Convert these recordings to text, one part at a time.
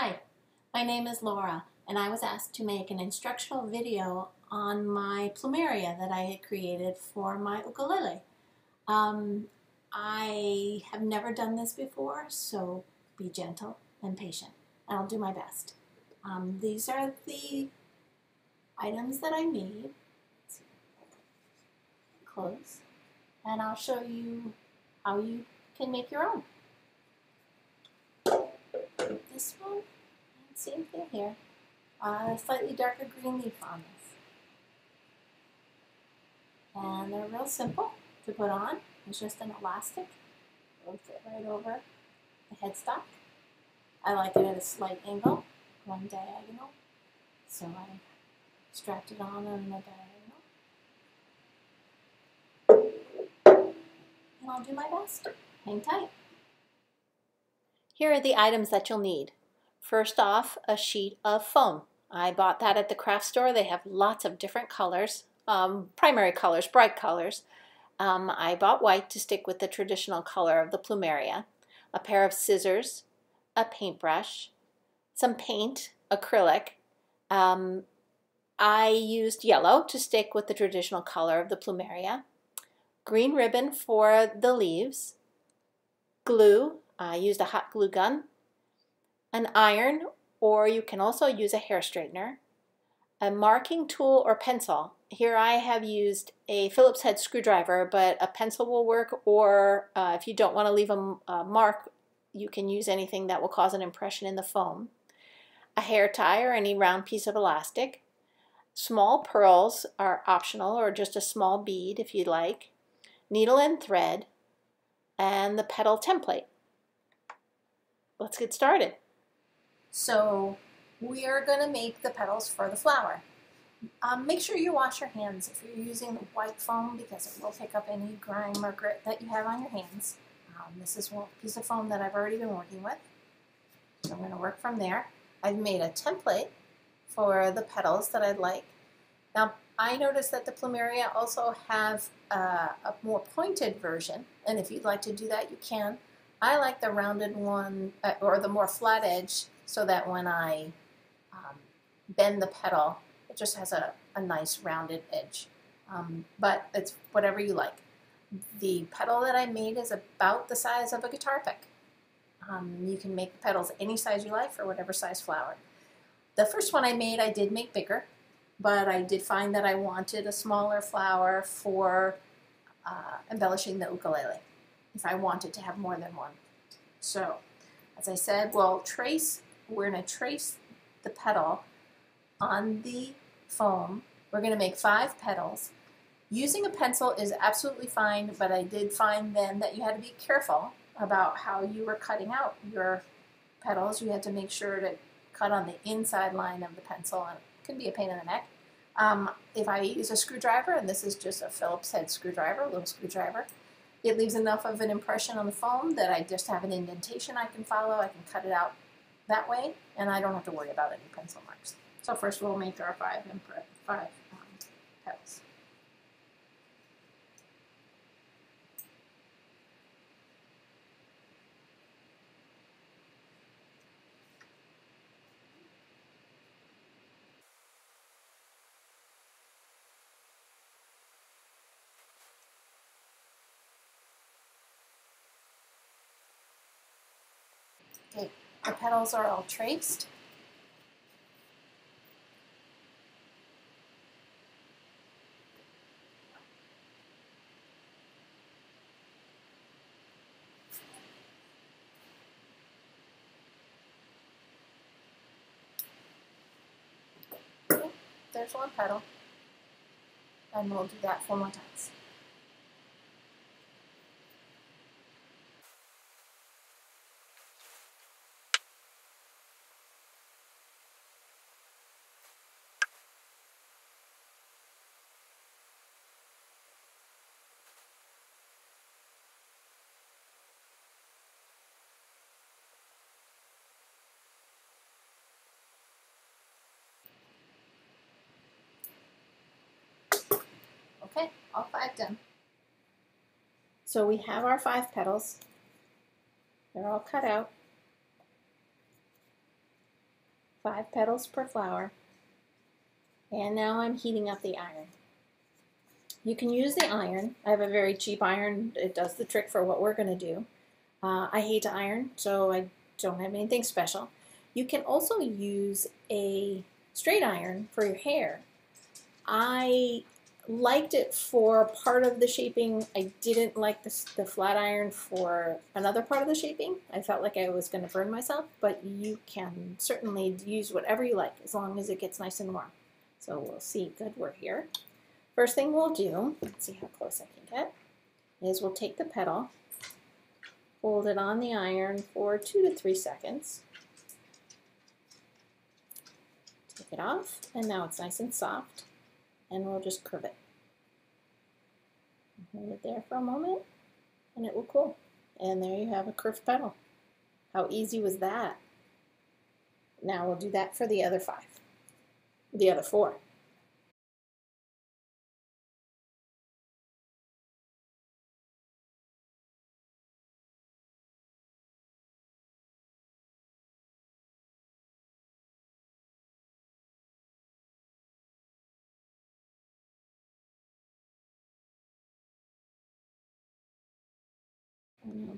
Hi, my name is Laura, and I was asked to make an instructional video on my plumeria that I had created for my ukulele. Um, I have never done this before, so be gentle and patient. And I'll do my best. Um, these are the items that I need. Close. And I'll show you how you can make your own. This one, and same thing here. Uh, slightly darker green leaf on this. And they're real simple to put on. It's just an elastic. It'll fit right over the headstock. I like it at a slight angle, one diagonal. So I strapped it on on the diagonal. And I'll do my best. Hang tight. Here are the items that you'll need. First off, a sheet of foam. I bought that at the craft store. They have lots of different colors, um, primary colors, bright colors. Um, I bought white to stick with the traditional color of the plumeria, a pair of scissors, a paintbrush, some paint, acrylic. Um, I used yellow to stick with the traditional color of the plumeria, green ribbon for the leaves, glue, I used a hot glue gun, an iron, or you can also use a hair straightener, a marking tool or pencil. Here I have used a Phillips head screwdriver, but a pencil will work, or uh, if you don't want to leave a, a mark, you can use anything that will cause an impression in the foam. A hair tie or any round piece of elastic. Small pearls are optional, or just a small bead if you'd like. Needle and thread, and the petal template let's get started. So we are going to make the petals for the flower. Um, make sure you wash your hands if you're using the white foam because it will pick up any grime or grit that you have on your hands. Um, this is one piece of foam that I've already been working with. So I'm going to work from there. I've made a template for the petals that I'd like. Now I noticed that the plumeria also have uh, a more pointed version and if you'd like to do that you can. I like the rounded one uh, or the more flat edge so that when I um, bend the petal, it just has a, a nice rounded edge. Um, but it's whatever you like. The petal that I made is about the size of a guitar pick. Um, you can make the petals any size you like for whatever size flower. The first one I made, I did make bigger, but I did find that I wanted a smaller flower for uh, embellishing the ukulele if I wanted to have more than one. So, as I said, we'll trace, we're going to trace the petal on the foam. We're going to make five petals. Using a pencil is absolutely fine, but I did find then that you had to be careful about how you were cutting out your petals. You had to make sure to cut on the inside line of the pencil, and it can be a pain in the neck. Um, if I use a screwdriver, and this is just a Phillips head screwdriver, a little screwdriver, it leaves enough of an impression on the foam that I just have an indentation I can follow. I can cut it out that way, and I don't have to worry about any pencil marks. So first we'll make our five, five um, petals. Okay, the petals are all traced. There's one petal, and we'll do that four more times. Okay, all five done. So we have our five petals. They're all cut out. five petals per flower. And now I'm heating up the iron. You can use the iron. I have a very cheap iron. It does the trick for what we're going to do. Uh, I hate to iron, so I don't have anything special. You can also use a straight iron for your hair. I liked it for part of the shaping. I didn't like the, the flat iron for another part of the shaping. I felt like I was going to burn myself, but you can certainly use whatever you like as long as it gets nice and warm. So we'll see. Good, we're here. First thing we'll do, let's see how close I can get, is we'll take the petal, hold it on the iron for two to three seconds, take it off, and now it's nice and soft, and we'll just curve it. Hold it there for a moment, and it will cool. And there you have a curved petal. How easy was that? Now we'll do that for the other five, the other four.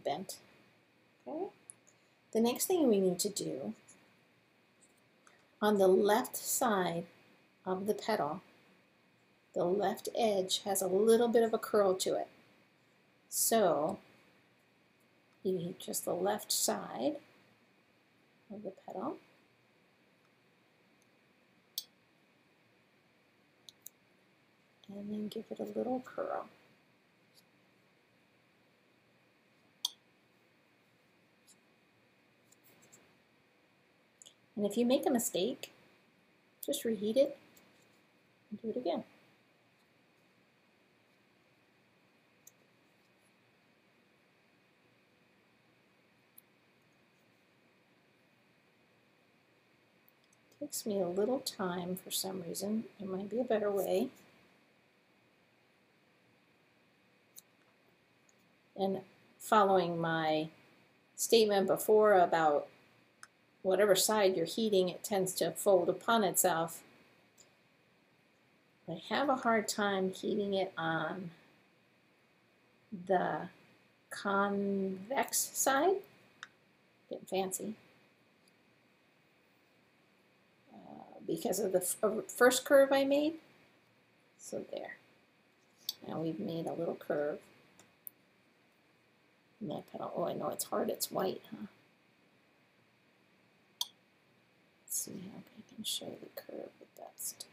Bent. Okay. The next thing we need to do on the left side of the petal, the left edge has a little bit of a curl to it. So you need just the left side of the petal. And then give it a little curl. And if you make a mistake, just reheat it and do it again. takes me a little time for some reason. There might be a better way. And following my statement before about whatever side you're heating, it tends to fold upon itself. I have a hard time heating it on the convex side. Getting fancy. Uh, because of the first curve I made. So there. Now we've made a little curve. My petal, oh I know it's hard, it's white, huh? See how I can show the curve the best.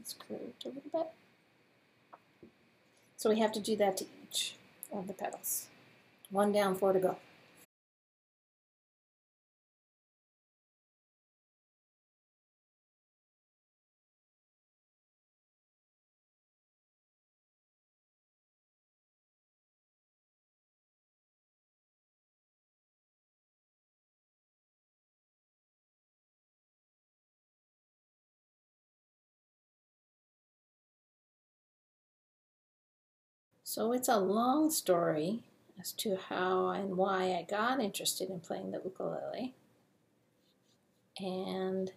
It's curved a little bit. So we have to do that to each of the petals. One down, four to go. So it's a long story as to how and why I got interested in playing the ukulele. And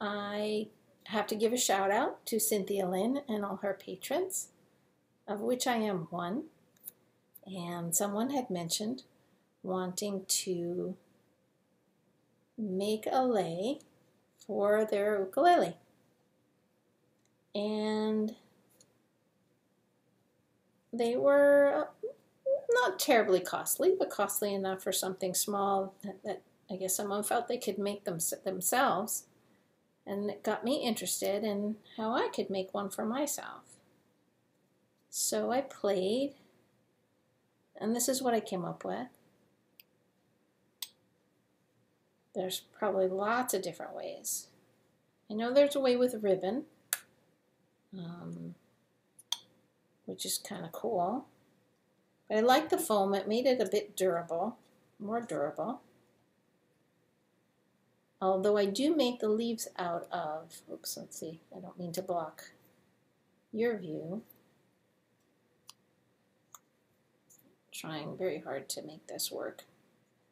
I have to give a shout out to Cynthia Lin and all her patrons, of which I am one. And someone had mentioned wanting to make a lei for their ukulele. And they were uh, not terribly costly, but costly enough for something small that, that I guess someone felt they could make them themselves. And it got me interested in how I could make one for myself. So I played, and this is what I came up with. There's probably lots of different ways. I know there's a way with ribbon. Um, which is kind of cool. But I like the foam. It made it a bit durable, more durable. Although I do make the leaves out of, oops, let's see, I don't mean to block your view. trying very hard to make this work.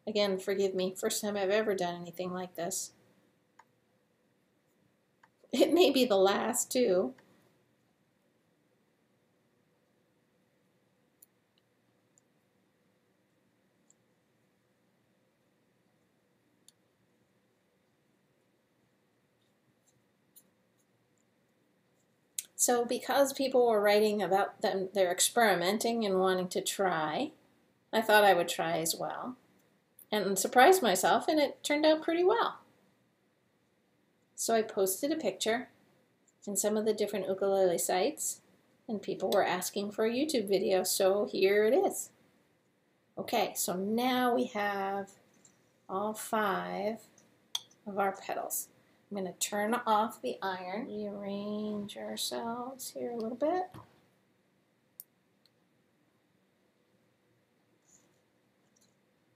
Again, forgive me, first time I've ever done anything like this. It may be the last too. So because people were writing about them, they're experimenting and wanting to try, I thought I would try as well and surprised myself and it turned out pretty well. So I posted a picture in some of the different ukulele sites and people were asking for a YouTube video, so here it is. Okay, so now we have all five of our petals. I'm going to turn off the iron, rearrange ourselves here a little bit.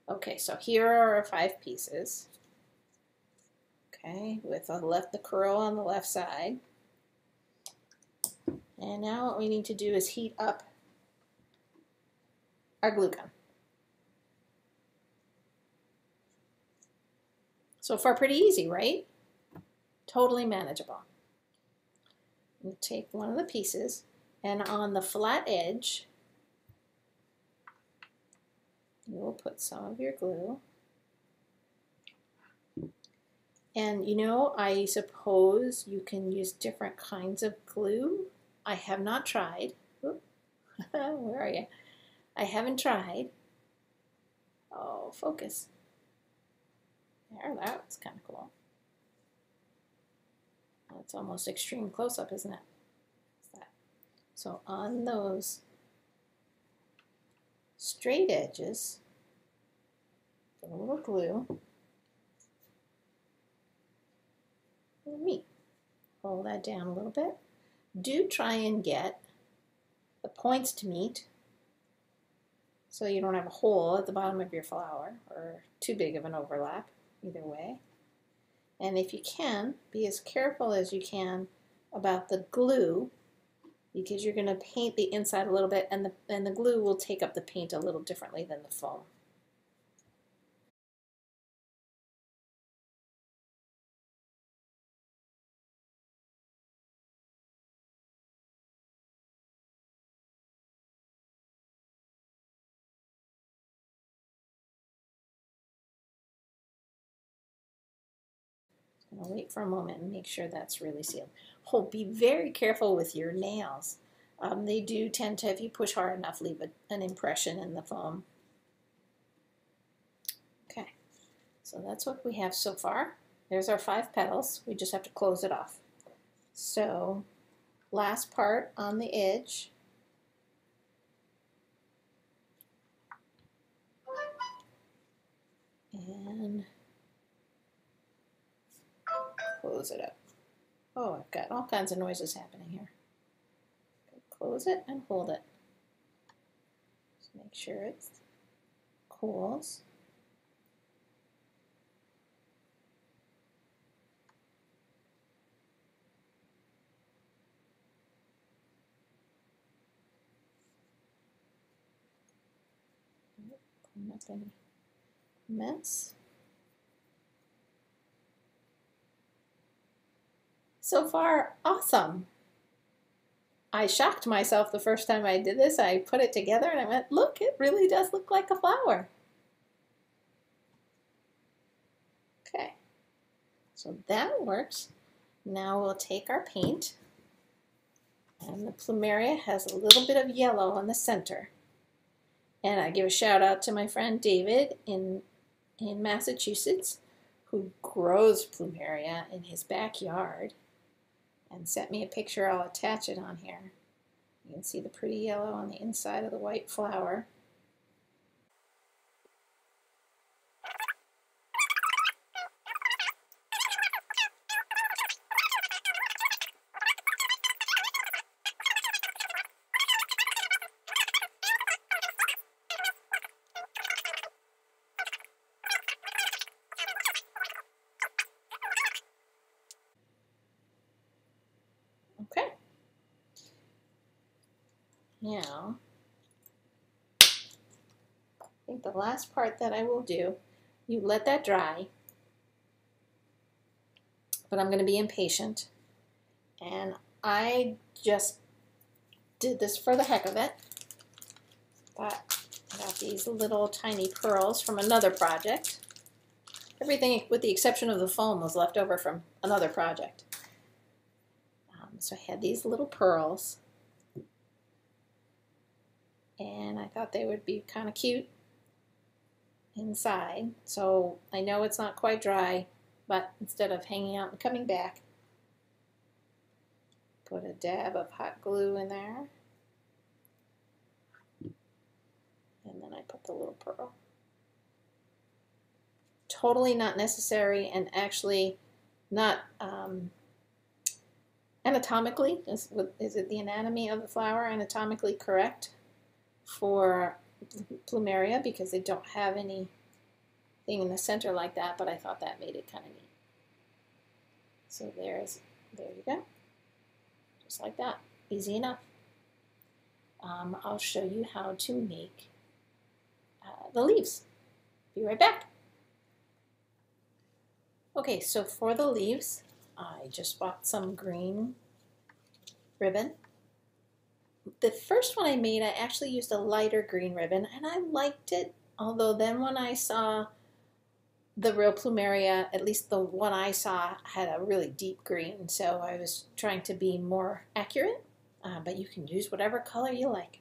Okay, so here are our five pieces. Okay, with the left the curl on the left side. And now what we need to do is heat up our glue gun. So far pretty easy, right? Totally manageable. We'll take one of the pieces and on the flat edge, you'll put some of your glue. And you know, I suppose you can use different kinds of glue. I have not tried. Where are you? I haven't tried. Oh, focus. There, that's kind of cool. It's almost extreme close-up, isn't it? So on those straight edges, a little glue. Meet. Hold that down a little bit. Do try and get the points to meet so you don't have a hole at the bottom of your flower or too big of an overlap either way. And if you can, be as careful as you can about the glue because you're going to paint the inside a little bit and the, and the glue will take up the paint a little differently than the foam. I'll wait for a moment and make sure that's really sealed. Oh, be very careful with your nails. Um, they do tend to, if you push hard enough, leave a, an impression in the foam. Okay, so that's what we have so far. There's our five petals. We just have to close it off. So, last part on the edge. And close it up. Oh, I've got all kinds of noises happening here. Close it and hold it. Just make sure it cools. Any mess. So far awesome. I shocked myself the first time I did this. I put it together and I went, look, it really does look like a flower. Okay, so that works. Now we'll take our paint and the plumeria has a little bit of yellow on the center. And I give a shout out to my friend David in, in Massachusetts who grows plumeria in his backyard and sent me a picture. I'll attach it on here. You can see the pretty yellow on the inside of the white flower. Now, I think the last part that I will do, you let that dry, but I'm going to be impatient. And I just did this for the heck of it. I got these little tiny pearls from another project. Everything with the exception of the foam was left over from another project. Um, so I had these little pearls. And I thought they would be kind of cute inside. So I know it's not quite dry, but instead of hanging out and coming back, put a dab of hot glue in there. And then I put the little pearl. Totally not necessary and actually not um, anatomically, is, is it the anatomy of the flower anatomically correct for plumeria because they don't have anything in the center like that, but I thought that made it kind of neat. So there's, there you go. Just like that, easy enough. Um, I'll show you how to make uh, the leaves. Be right back. Okay, so for the leaves, I just bought some green ribbon the first one I made, I actually used a lighter green ribbon and I liked it. Although then when I saw the real plumeria, at least the one I saw, had a really deep green. So I was trying to be more accurate, uh, but you can use whatever color you like.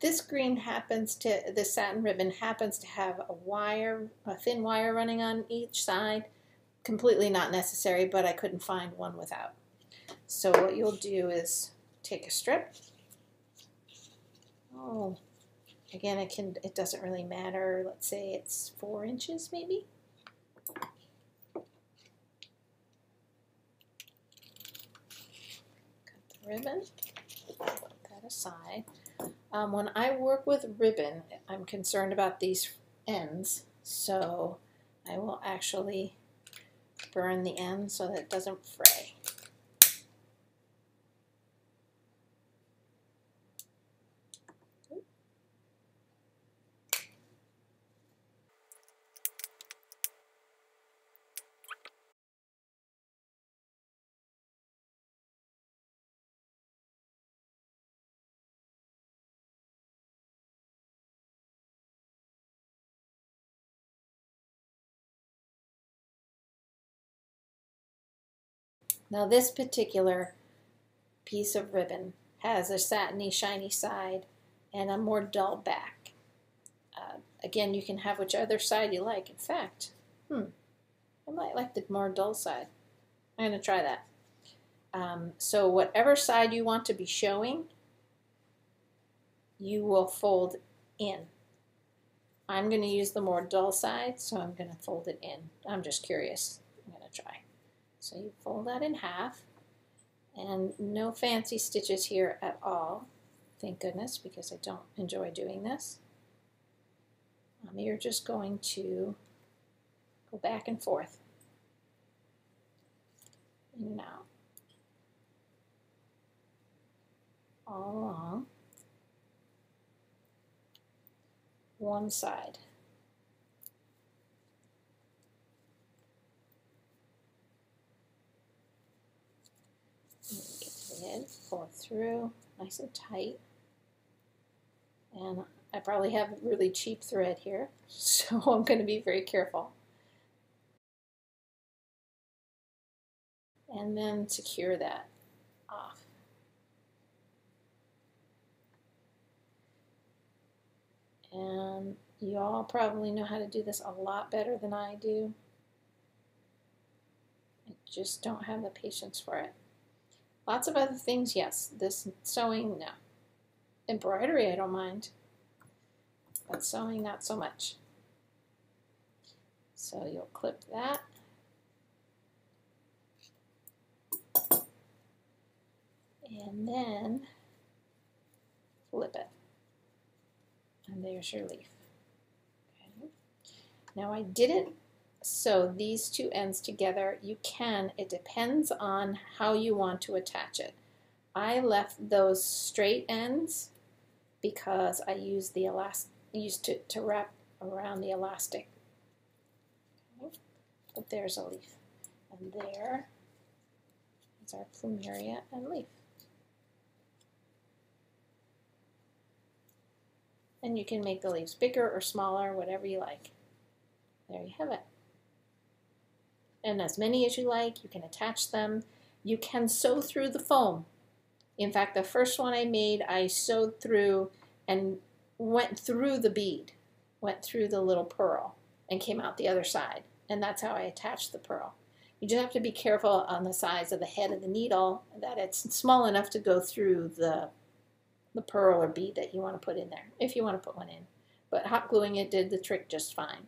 This green happens to, the satin ribbon happens to have a wire, a thin wire running on each side. Completely not necessary, but I couldn't find one without. So what you'll do is take a strip Oh, again, it can. It doesn't really matter. Let's say it's four inches, maybe. Cut the ribbon. Put that aside. Um, when I work with ribbon, I'm concerned about these ends, so I will actually burn the end so that it doesn't fray. Now this particular piece of ribbon has a satiny shiny side and a more dull back. Uh, again, you can have whichever other side you like. In fact, hmm, I might like the more dull side. I'm going to try that. Um, so whatever side you want to be showing, you will fold in. I'm going to use the more dull side, so I'm going to fold it in. I'm just curious. I'm going to try. So you fold that in half and no fancy stitches here at all. Thank goodness because I don't enjoy doing this. Um, you're just going to go back and forth in and out all along one side. Head, pull it through nice and tight. And I probably have really cheap thread here, so I'm going to be very careful. And then secure that off. And you all probably know how to do this a lot better than I do. I just don't have the patience for it. Lots of other things, yes. This sewing, no. Embroidery, I don't mind. But sewing, not so much. So you'll clip that. And then flip it. And there's your leaf. Okay. Now I didn't sew these two ends together. You can, it depends on how you want to attach it. I left those straight ends because I used the elastic used to, to wrap around the elastic. But there's a leaf. And there is our plumeria and leaf. And you can make the leaves bigger or smaller, whatever you like. There you have it. And as many as you like, you can attach them. You can sew through the foam. In fact, the first one I made, I sewed through and went through the bead, went through the little pearl, and came out the other side. And that's how I attached the pearl. You just have to be careful on the size of the head of the needle that it's small enough to go through the, the pearl or bead that you want to put in there, if you want to put one in. But hot gluing it did the trick just fine.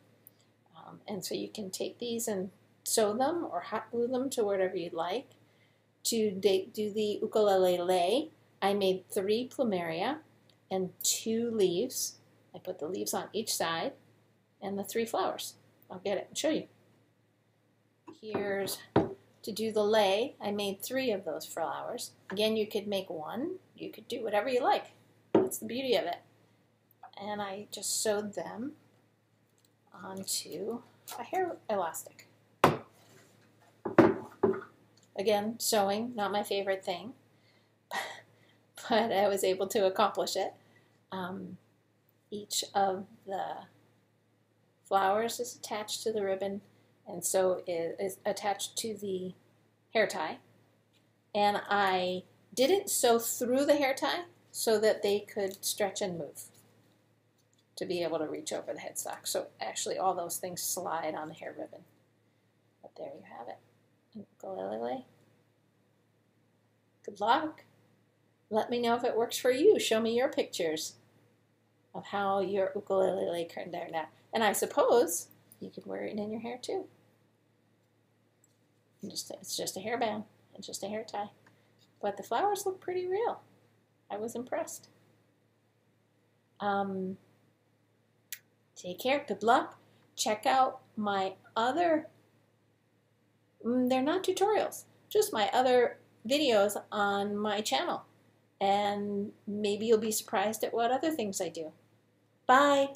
Um, and so you can take these and sew them or hot glue them to whatever you'd like. To do the ukulele lei, I made three plumeria and two leaves. I put the leaves on each side and the three flowers. I'll get it and show you. Here's to do the lei. I made three of those flowers. Again, you could make one. You could do whatever you like. That's the beauty of it. And I just sewed them onto a hair elastic. Again, sewing, not my favorite thing, but I was able to accomplish it. Um, each of the flowers is attached to the ribbon and so is attached to the hair tie. And I didn't sew through the hair tie so that they could stretch and move to be able to reach over the headstock. So actually all those things slide on the hair ribbon. But there you have it. Ukulele. Good luck. Let me know if it works for you. Show me your pictures of how your ukulele turned out. And I suppose you could wear it in your hair too. Just, it's just a hairband and just a hair tie. But the flowers look pretty real. I was impressed. Um, take care. Good luck. Check out my other, Mm, they're not tutorials, just my other videos on my channel. And maybe you'll be surprised at what other things I do. Bye.